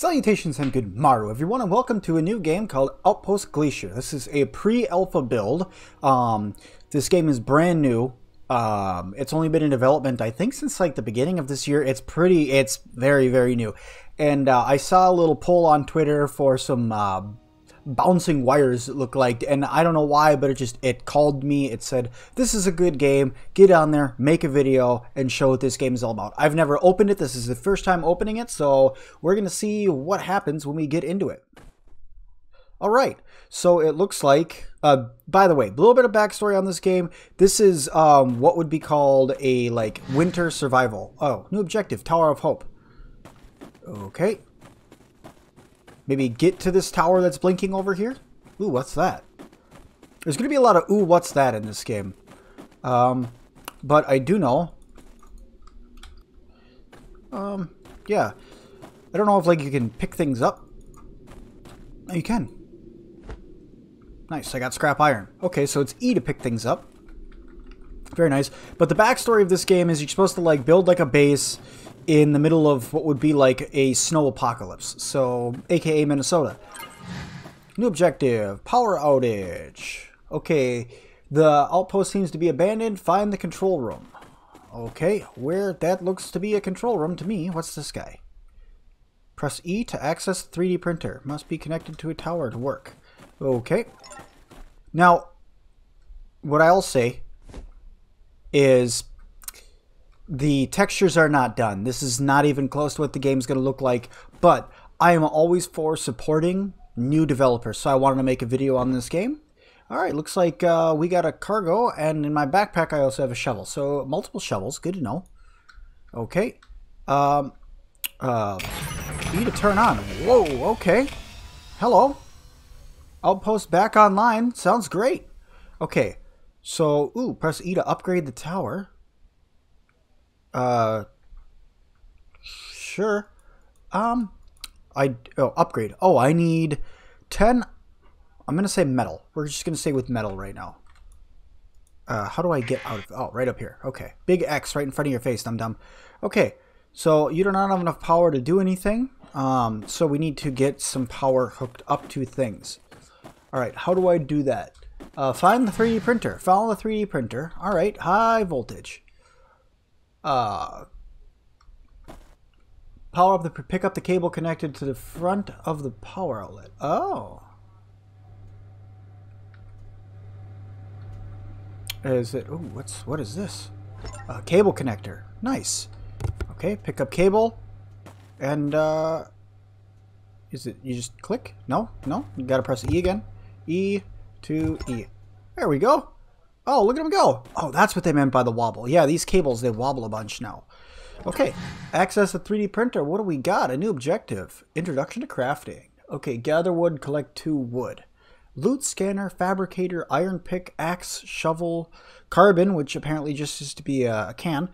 Salutations and good morrow everyone and welcome to a new game called Outpost Glacier. This is a pre-alpha build. Um, this game is brand new. Um, it's only been in development I think since like the beginning of this year. It's pretty, it's very, very new. And uh, I saw a little poll on Twitter for some uh, bouncing wires look like and i don't know why but it just it called me. It said this is a good game. Get on there make a video and show what this game is all about. I've never opened it. This is the first time opening it so we're gonna see what happens when we get into it. All right so it looks like uh, by the way a little bit of backstory on this game. This is um, what would be called a like winter survival. Oh new objective tower of hope. Okay Maybe get to this tower that's blinking over here? Ooh, what's that? There's going to be a lot of ooh, what's that in this game. Um, but I do know. Um, yeah. I don't know if, like, you can pick things up. Oh, you can. Nice, I got scrap iron. Okay, so it's E to pick things up. Very nice. But the backstory of this game is you're supposed to, like, build, like, a base in the middle of what would be like a snow apocalypse. So, aka Minnesota. New objective, power outage. Okay, the outpost seems to be abandoned. Find the control room. Okay, where that looks to be a control room to me. What's this guy? Press E to access 3D printer. Must be connected to a tower to work. Okay. Now, what I'll say is the textures are not done. This is not even close to what the game's going to look like, but I am always for supporting new developers, so I wanted to make a video on this game. Alright, looks like uh, we got a cargo, and in my backpack I also have a shovel. So, multiple shovels, good to know. Okay. Um, uh, E to turn on. Whoa, okay. Hello. Outpost back online. Sounds great. Okay, so, ooh, press E to upgrade the tower. Uh, sure. Um, I oh upgrade. Oh, I need ten. I'm gonna say metal. We're just gonna say with metal right now. Uh, how do I get out of? Oh, right up here. Okay, big X right in front of your face, dum dum. Okay, so you do not have enough power to do anything. Um, so we need to get some power hooked up to things. All right, how do I do that? Uh, find the 3D printer. Follow the 3D printer. All right, high voltage. Uh, power up the pick up the cable connected to the front of the power outlet. Oh. Is it? Oh, what's what is this? A cable connector. Nice. Okay, pick up cable, and uh, is it? You just click? No, no. You gotta press E again. E to E. There we go. Oh, look at him go. Oh, that's what they meant by the wobble. Yeah, these cables, they wobble a bunch now. Okay, access a 3D printer. What do we got? A new objective. Introduction to crafting. Okay, gather wood, collect two wood. Loot scanner, fabricator, iron pick, axe, shovel, carbon, which apparently just used to be a, a can,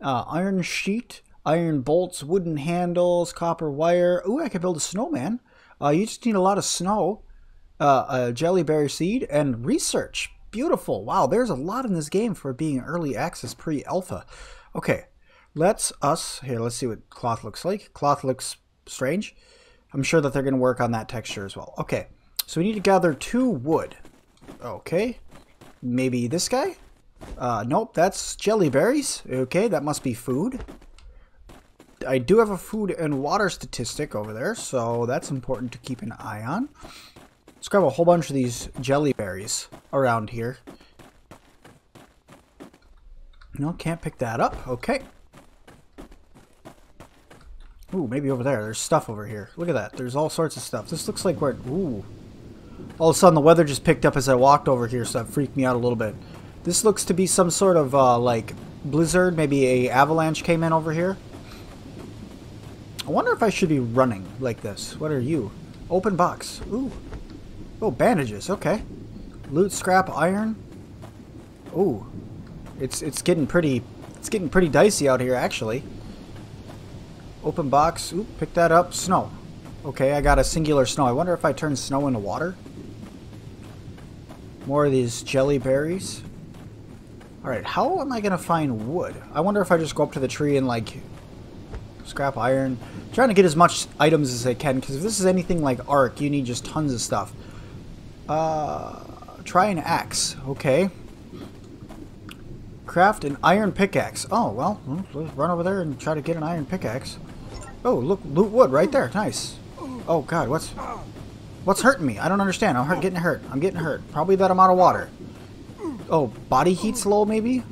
uh, iron sheet, iron bolts, wooden handles, copper wire. Ooh, I could build a snowman. Uh, you just need a lot of snow, uh, a jellyberry seed, and research. Beautiful. Wow, there's a lot in this game for being early access pre-alpha. Okay, let's us... Here, let's see what cloth looks like. Cloth looks strange. I'm sure that they're going to work on that texture as well. Okay, so we need to gather two wood. Okay, maybe this guy? Uh, nope, that's jelly berries. Okay, that must be food. I do have a food and water statistic over there, so that's important to keep an eye on. Let's grab a whole bunch of these jelly berries around here. No, can't pick that up. Okay. Ooh, maybe over there. There's stuff over here. Look at that. There's all sorts of stuff. This looks like we're... Ooh. All of a sudden, the weather just picked up as I walked over here, so that freaked me out a little bit. This looks to be some sort of, uh, like, blizzard. Maybe a avalanche came in over here. I wonder if I should be running like this. What are you? Open box. Ooh. Oh, bandages. Okay. Loot, scrap, iron. Oh, it's it's getting pretty it's getting pretty dicey out here actually. Open box. Oop, pick that up. Snow. Okay, I got a singular snow. I wonder if I turn snow into water. More of these jelly berries. Alright, how am I going to find wood? I wonder if I just go up to the tree and, like, scrap iron. trying to get as much items as I can, because if this is anything like Ark, you need just tons of stuff. Uh, try an axe. Okay. Craft an iron pickaxe. Oh, well, let's run over there and try to get an iron pickaxe. Oh, look, loot wood right there. Nice. Oh, God, what's... What's hurting me? I don't understand. I'm hurt, getting hurt. I'm getting hurt. Probably that I'm out of water. Oh, body heat's low, maybe?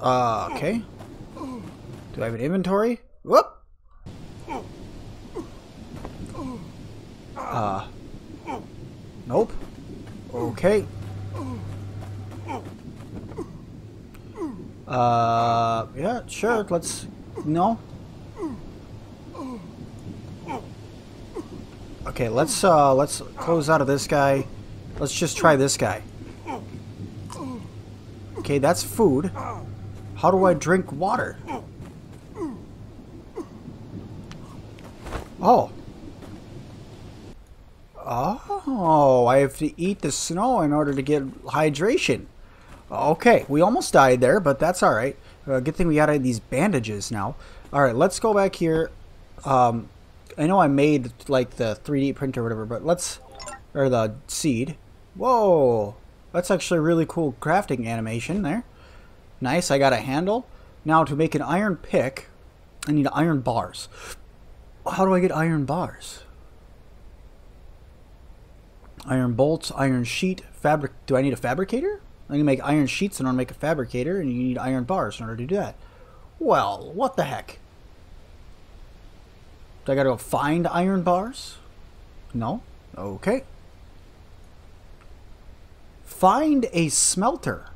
Uh, okay. Do I have an inventory? Whoop! Uh. Nope. Okay. Uh, yeah, sure, let's... No? Okay, let's, uh, let's close out of this guy. Let's just try this guy. Okay, that's food. How do I drink water? Oh. Oh, I have to eat the snow in order to get hydration. Okay, we almost died there, but that's alright. Uh, good thing we got these bandages now. Alright, let's go back here. Um, I know I made like the 3D printer or whatever, but let's... Or the seed. Whoa! That's actually a really cool crafting animation there. Nice, I got a handle. Now to make an iron pick, I need iron bars. How do I get iron bars? Iron bolts, iron sheet, fabric. Do I need a fabricator? I need to make iron sheets in order to make a fabricator, and you need iron bars in order to do that. Well, what the heck? Do I gotta go find iron bars? No? Okay. Find a smelter.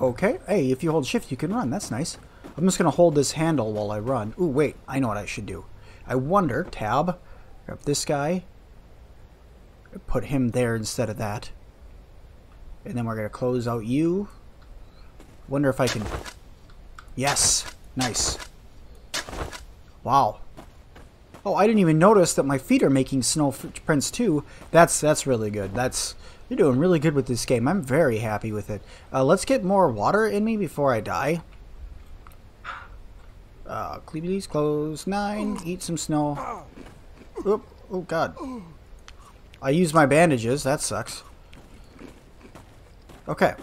Okay. Hey, if you hold shift, you can run. That's nice. I'm just going to hold this handle while I run. Ooh, wait. I know what I should do. I wonder, tab, grab this guy, put him there instead of that. And then we're going to close out you. Wonder if I can... Yes. Nice. Wow. Oh, I didn't even notice that my feet are making snow prints too. That's that's really good. That's you're doing really good with this game. I'm very happy with it. Uh, let's get more water in me before I die. Uh, please close. Nine. Eat some snow. Oop. Oh, God. I used my bandages. That sucks. Okay.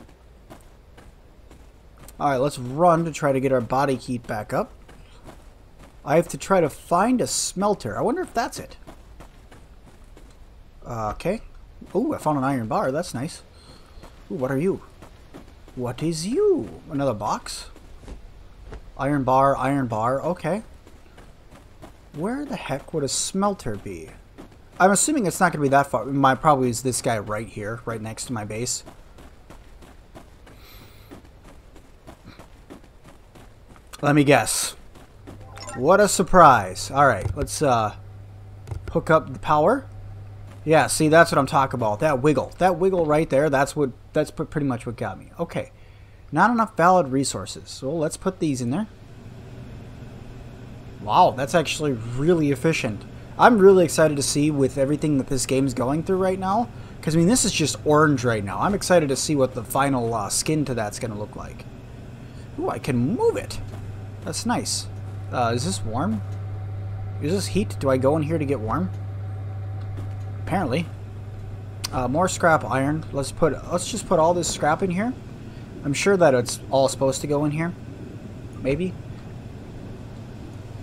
Alright, let's run to try to get our body heat back up. I have to try to find a smelter. I wonder if that's it. Uh, okay. Oh, I found an iron bar. That's nice. Ooh, what are you? What is you? Another box? Iron bar, iron bar. Okay. Where the heck would a smelter be? I'm assuming it's not going to be that far. My probably is this guy right here, right next to my base. Let me guess. What a surprise. Alright, let's uh, hook up the power. Yeah, see, that's what I'm talking about. That wiggle. That wiggle right there, that's what that's pretty much what got me. Okay. Not enough valid resources. So let's put these in there. Wow, that's actually really efficient. I'm really excited to see with everything that this game's going through right now. Because, I mean, this is just orange right now. I'm excited to see what the final uh, skin to that's going to look like. Ooh, I can move it. That's nice. Uh, is this warm? Is this heat? Do I go in here to get warm? Apparently. Uh, more scrap iron. Let's put. Let's just put all this scrap in here. I'm sure that it's all supposed to go in here. Maybe.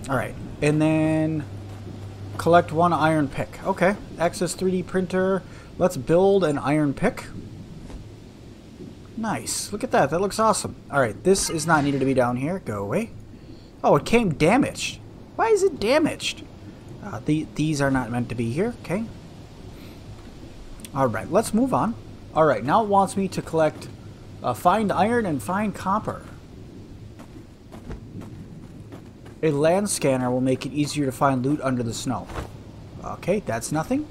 All right, and then collect one iron pick. Okay, access 3D printer. Let's build an iron pick. Nice. Look at that. That looks awesome. All right, this is not needed to be down here. Go away. Oh, it came damaged. Why is it damaged? Uh, the, these are not meant to be here. Okay. Alright, let's move on. Alright, now it wants me to collect, uh, find iron and find copper. A land scanner will make it easier to find loot under the snow. Okay, that's nothing.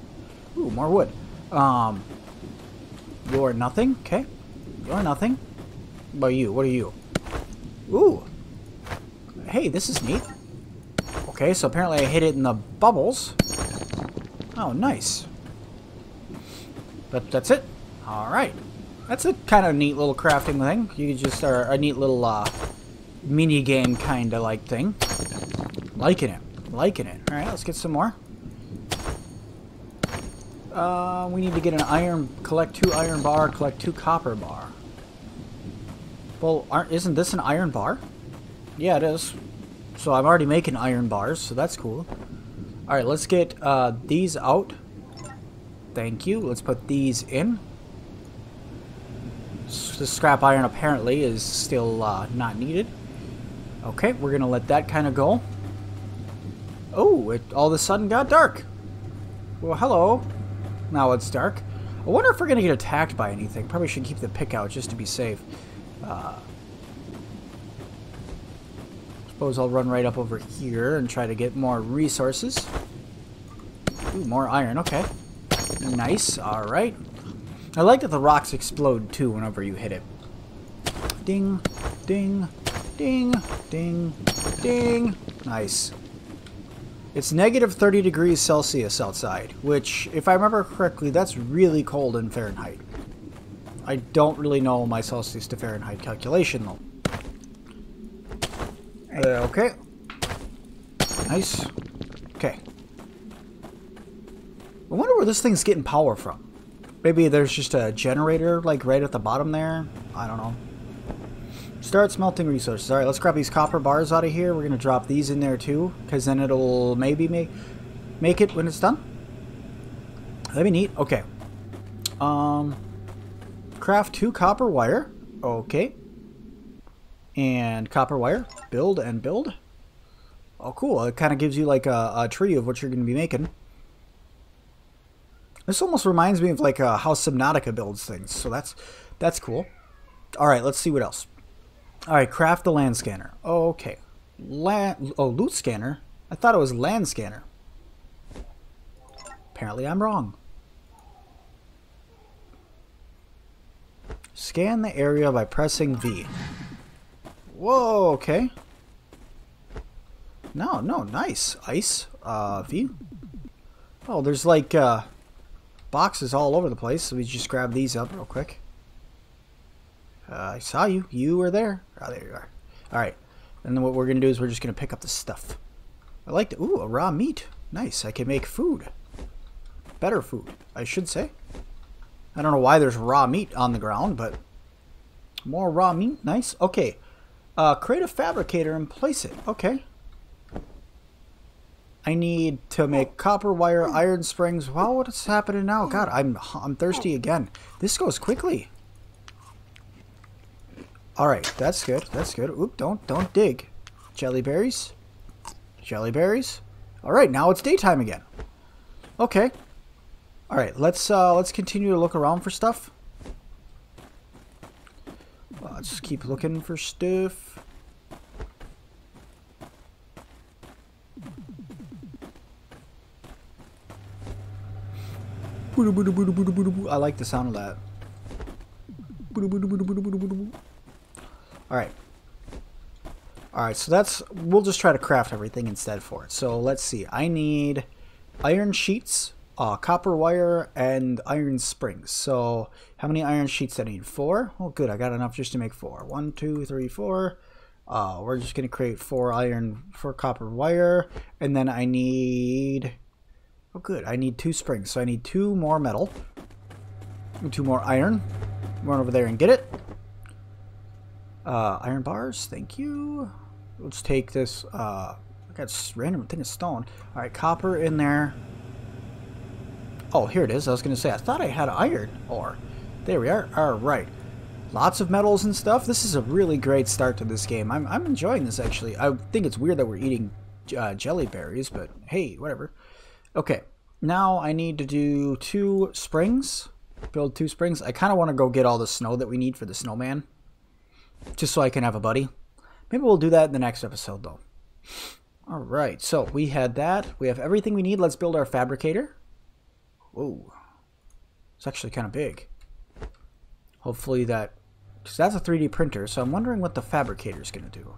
Ooh, more wood. Um, you're nothing. Okay, you're nothing. About you? What are you? Ooh. Hey, this is neat. Okay, so apparently I hit it in the bubbles. Oh, nice. But that's it. Alright. That's a kind of neat little crafting thing. You just, are a neat little uh, mini game kind of like thing. Liking it. Liking it. Alright, let's get some more. Uh, we need to get an iron, collect two iron bar, collect two copper bar. Well, aren't, isn't this an iron bar? Yeah, it is. So I'm already making iron bars, so that's cool. Alright, let's get uh, these out. Thank you. Let's put these in. The scrap iron apparently is still uh, not needed. Okay, we're going to let that kind of go. Oh, it all of a sudden got dark. Well, hello. Now it's dark. I wonder if we're going to get attacked by anything. Probably should keep the pick out just to be safe. Uh, suppose I'll run right up over here and try to get more resources. Ooh, more iron. Okay. Nice. Alright. I like that the rocks explode too whenever you hit it. Ding, ding, ding, ding, ding. Nice. It's negative 30 degrees Celsius outside, which, if I remember correctly, that's really cold in Fahrenheit. I don't really know my Celsius to Fahrenheit calculation, though. Uh, okay. Nice. Okay. I wonder where this thing's getting power from. Maybe there's just a generator, like, right at the bottom there? I don't know. Start smelting resources. Alright, let's grab these copper bars out of here. We're going to drop these in there too, because then it'll maybe make, make it when it's done. That'd be neat. Okay. Um, craft two copper wire. Okay. And copper wire. Build and build. Oh, cool. It kind of gives you like a, a tree of what you're going to be making. This almost reminds me of like uh, how Subnautica builds things, so that's that's cool. All right, let's see what else. All right, craft the land scanner. Okay. Land, oh, loot scanner? I thought it was land scanner. Apparently I'm wrong. Scan the area by pressing V. Whoa, okay. No, no, nice. Ice, uh, V. Oh, there's like, uh, boxes all over the place, so we just grab these up real quick. Uh, I saw you. You were there. Oh, there you are. All right. And then what we're going to do is we're just going to pick up the stuff. I like the... Ooh, a raw meat. Nice. I can make food. Better food, I should say. I don't know why there's raw meat on the ground, but... More raw meat. Nice. Okay. Uh, create a fabricator and place it. Okay. I need to make copper wire, iron springs. Wow, what's happening now? God, I'm I'm thirsty again. This goes quickly. Alright, that's good. That's good. Oop, don't don't dig. Jelly berries. Jelly berries. Alright, now it's daytime again. Okay. Alright, let's uh let's continue to look around for stuff. let's keep looking for stuff. I like the sound of that. Alright. Alright, so that's... We'll just try to craft everything instead for it. So let's see. I need iron sheets, uh, copper wire, and iron springs. So how many iron sheets do I need? Four? Oh, good. I got enough just to make four. One, two, three, four. Uh, we're just going to create four iron, four copper wire. And then I need... Oh, good. I need two springs. So I need two more metal. And two more iron. Run over there and get it. Uh, iron bars, thank you. Let's take this, uh, I got random thing of stone. Alright, copper in there. Oh, here it is. I was going to say, I thought I had iron ore. There we are. Alright. Lots of metals and stuff. This is a really great start to this game. I'm, I'm enjoying this, actually. I think it's weird that we're eating uh, jelly berries, but hey, whatever. Okay, now I need to do two springs. Build two springs. I kind of want to go get all the snow that we need for the snowman just so I can have a buddy. Maybe we'll do that in the next episode, though. All right, so we had that. We have everything we need. Let's build our fabricator. Whoa. It's actually kind of big. Hopefully that... Because that's a 3D printer, so I'm wondering what the fabricator is going to do.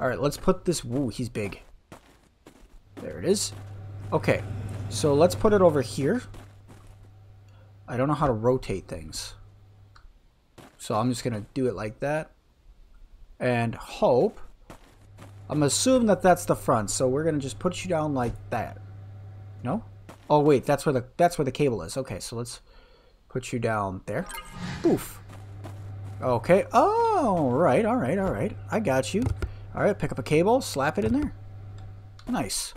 All right, let's put this... Woo, he's big. There it is. Okay, so let's put it over here. I don't know how to rotate things. So I'm just going to do it like that. And hope. I'm assuming that that's the front. So we're going to just put you down like that. No? Oh, wait. That's where the that's where the cable is. Okay, so let's put you down there. Poof. Okay. Oh, right. All right. All right. I got you. All right. Pick up a cable. Slap it in there. Nice.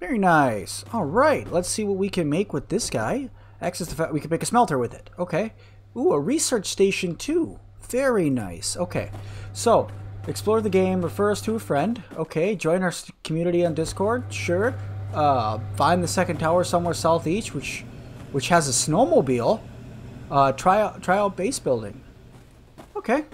Very nice. All right. Let's see what we can make with this guy. Access the fact we can make a smelter with it. Okay. Ooh, a research station too. Very nice. Okay. So, explore the game, refer us to a friend. Okay. Join our community on Discord. Sure. Uh, find the second tower somewhere south southeast, which which has a snowmobile. Uh, try out try out base building. Okay.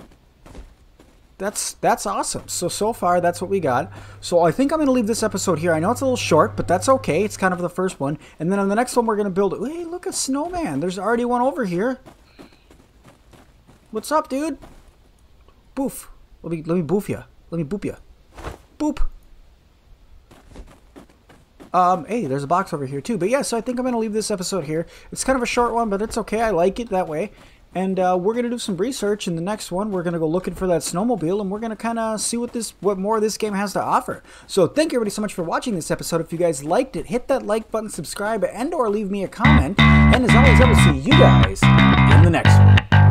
That's that's awesome. So so far that's what we got. So I think I'm gonna leave this episode here. I know it's a little short, but that's okay. It's kind of the first one, and then on the next one we're gonna build. Hey, look a snowman. There's already one over here. What's up, dude? Boof. Let me let me boof you. Let me boop you. Boop. Um, hey, there's a box over here too. But yeah, so I think I'm to leave this episode here. It's kind of a short one, but it's okay. I like it that way. And uh, we're to do some research in the next one. We're to go looking for that snowmobile, and we're to kind of see what this, what more this game has to offer. So thank you everybody so much for watching this episode. If you guys liked it, hit that like button, subscribe, and or leave me a comment. And as always, I will see you guys in the next one.